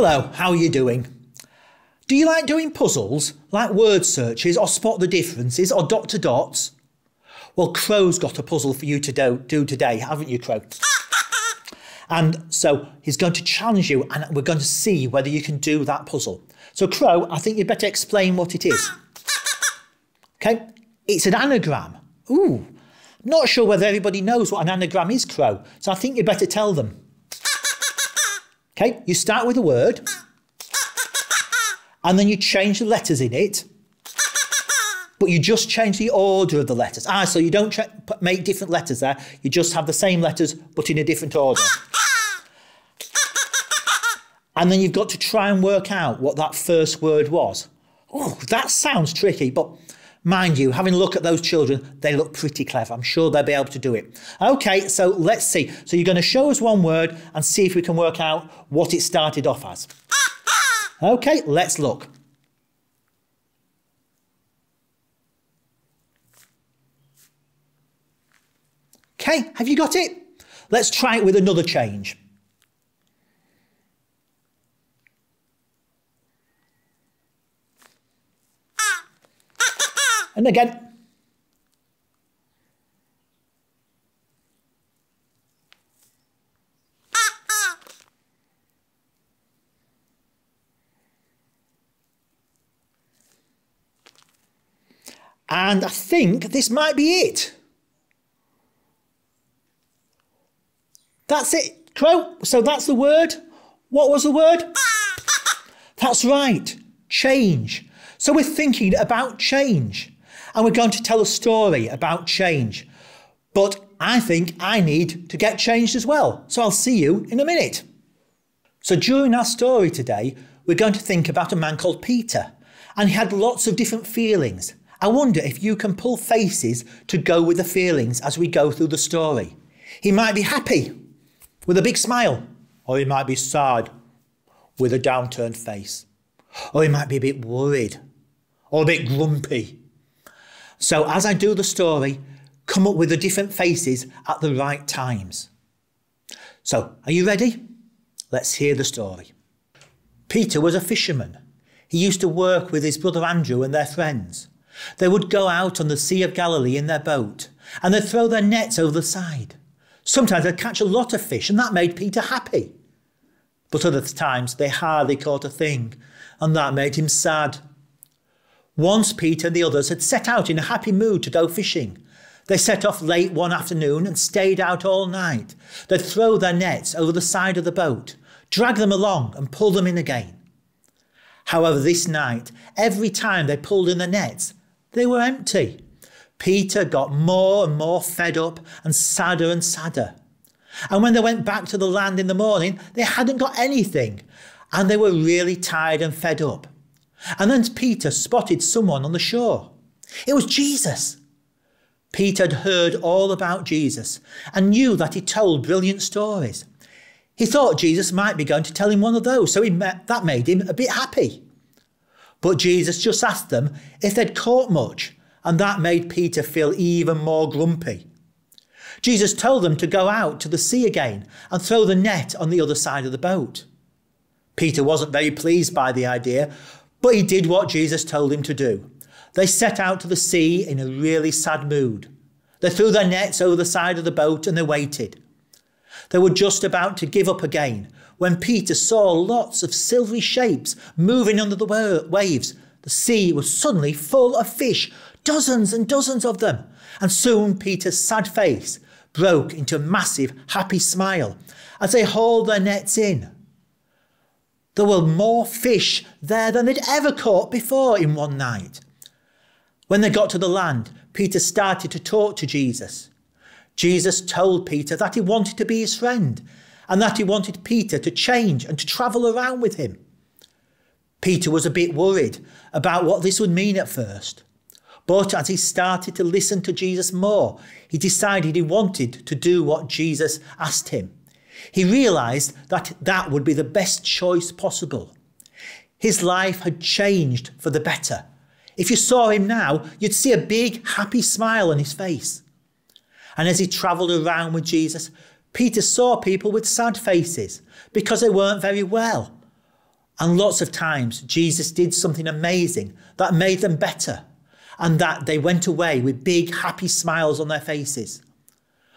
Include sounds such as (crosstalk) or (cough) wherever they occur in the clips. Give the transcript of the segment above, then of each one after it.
Hello, how are you doing? Do you like doing puzzles, like word searches, or spot the differences, or dot to dots? Well, Crow's got a puzzle for you to do, do today, haven't you, Crow? (laughs) and so he's going to challenge you, and we're going to see whether you can do that puzzle. So, Crow, I think you'd better explain what it is. (laughs) Okay, it's an anagram. Ooh, not sure whether everybody knows what an anagram is, Crow, so I think you'd better tell them. Okay, you start with a word, and then you change the letters in it, but you just change the order of the letters. Ah, so you don't make different letters there, you just have the same letters, but in a different order. And then you've got to try and work out what that first word was. Oh, that sounds tricky, but Mind you, having a look at those children, they look pretty clever. I'm sure they'll be able to do it. Okay, so let's see. So you're going to show us one word and see if we can work out what it started off as. (laughs) Okay, let's look. Okay, have you got it? Let's try it with another change. And again, And I think this might be it. That's it, Crow. So that's the word. What was the word? That's right, change. So we're thinking about change and we're going to tell a story about change. But I think I need to get changed as well. So I'll see you in a minute. So during our story today, we're going to think about a man called Peter, and he had lots of different feelings. I wonder if you can pull faces to go with the feelings as we go through the story. He might be happy with a big smile, or he might be sad with a downturned face, or he might be a bit worried or a bit grumpy so as I do the story, come up with the different faces at the right times. So, are you ready? Let's hear the story. Peter was a fisherman. He used to work with his brother Andrew and their friends. They would go out on the Sea of Galilee in their boat and they'd throw their nets over the side. Sometimes they'd catch a lot of fish and that made Peter happy. But other times they hardly caught a thing and that made him sad. Once Peter and the others had set out in a happy mood to go fishing. They set off late one afternoon and stayed out all night. They'd throw their nets over the side of the boat, drag them along and pull them in again. However, this night, every time they pulled in the nets, they were empty. Peter got more and more fed up and sadder and sadder. And when they went back to the land in the morning, they hadn't got anything, and they were really tired and fed up. And then Peter spotted someone on the shore. It was Jesus. Peter had heard all about Jesus and knew that he told brilliant stories. He thought Jesus might be going to tell him one of those, so met, that made him a bit happy. But Jesus just asked them if they'd caught much, and that made Peter feel even more grumpy. Jesus told them to go out to the sea again and throw the net on the other side of the boat. Peter wasn't very pleased by the idea, but he did what Jesus told him to do. They set out to the sea in a really sad mood. They threw their nets over the side of the boat and they waited. They were just about to give up again when Peter saw lots of silvery shapes moving under the waves. The sea was suddenly full of fish, dozens and dozens of them. And soon Peter's sad face broke into a massive, happy smile as they hauled their nets in. There were more fish there than they'd ever caught before in one night. When they got to the land, Peter started to talk to Jesus. Jesus told Peter that he wanted to be his friend and that he wanted Peter to change and to travel around with him. Peter was a bit worried about what this would mean at first. But as he started to listen to Jesus more, he decided he wanted to do what Jesus asked him. He realized that that would be the best choice possible. His life had changed for the better. If you saw him now, you'd see a big, happy smile on his face. And as he travelled around with Jesus, Peter saw people with sad faces because they weren't very well, And lots of times, Jesus did something amazing that made them better, and that they went away with big, happy smiles on their faces.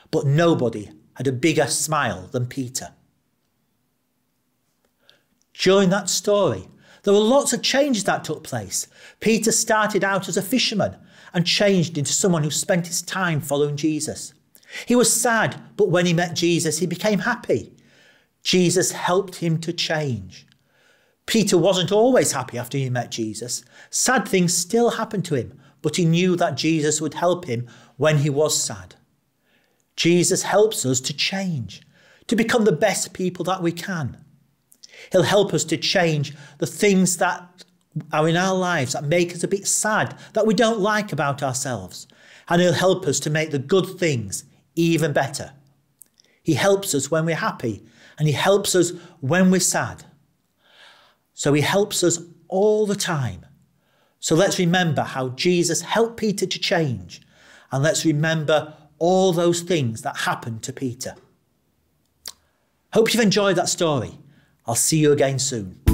But nobody had a bigger smile than Peter. During that story, there were lots of changes that took place. Peter started out as a fisherman and changed into someone who spent his time following Jesus. He was sad, but when he met Jesus, he became happy. Jesus helped him to change. Peter wasn't always happy after he met Jesus. Sad things still happened to him, but he knew that Jesus would help him when he was sad. Jesus helps us to change, to become the best people that we can. He'll help us to change the things that are in our lives that make us a bit sad, that we don't like about ourselves. And He'll help us to make the good things even better. He helps us when we're happy, and He helps us when we're sad. So He helps us all the time. So let's remember how Jesus helped Peter to change, and let's remember all those things that happened to Peter. Hope you've enjoyed that story. I'll see you again soon.